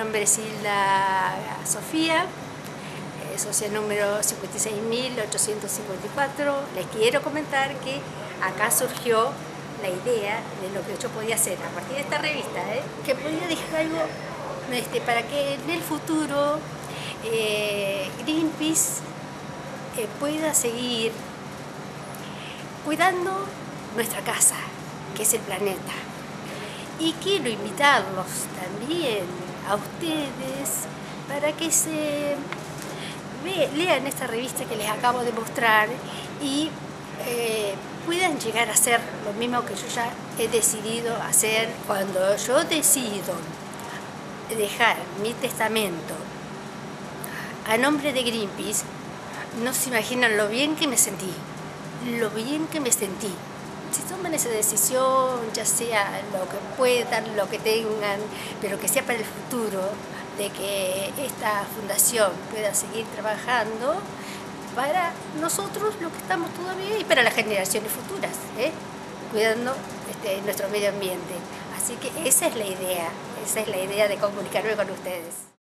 nombre es Hilda Sofía, eh, socia número 56.854. Les quiero comentar que acá surgió la idea de lo que yo podía hacer a partir de esta revista, ¿eh? que podía dejar algo este, para que en el futuro eh, Greenpeace pueda seguir cuidando nuestra casa, que es el planeta. Y quiero invitarlos también a ustedes para que se lean esta revista que les acabo de mostrar y eh, puedan llegar a hacer lo mismo que yo ya he decidido hacer cuando yo decido dejar mi testamento. A nombre de Greenpeace, no se imaginan lo bien que me sentí, lo bien que me sentí si toman esa decisión, ya sea lo que puedan, lo que tengan, pero que sea para el futuro, de que esta fundación pueda seguir trabajando para nosotros, lo que estamos todavía, y para las generaciones futuras, ¿eh? cuidando este, nuestro medio ambiente. Así que esa es la idea, esa es la idea de comunicarme con ustedes.